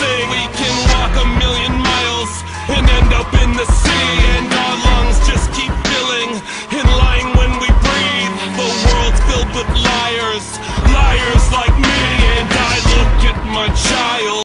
We can walk a million